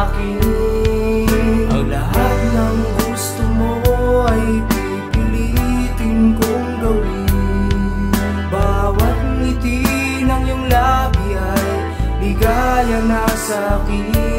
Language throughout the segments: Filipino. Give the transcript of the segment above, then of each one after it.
akin Ang gusto mo ay pipilitin kong gawin. Bawat ngiti ng iyong labi ay ligaya na sa akin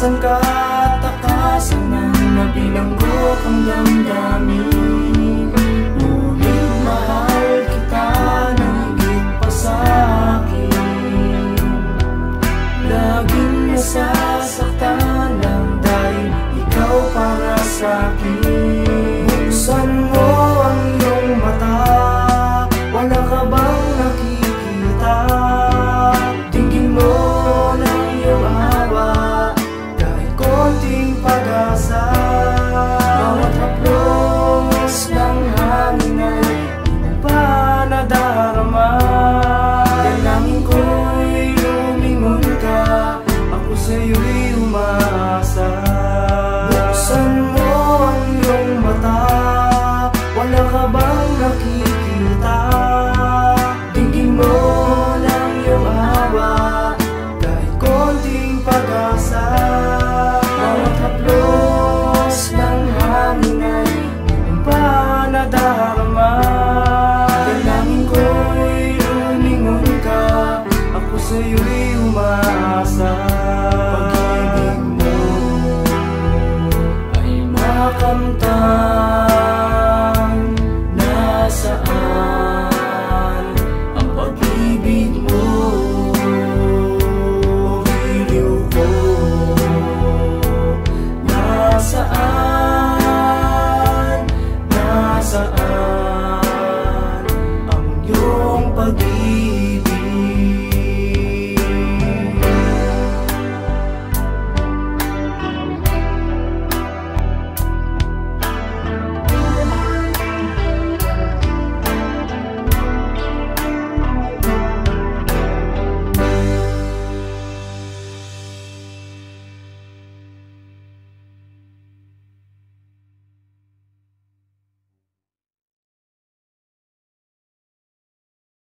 Nasaan ka at akasan na nabilanggo kang damdamin. umasa. Pag-ibig mo ay makamta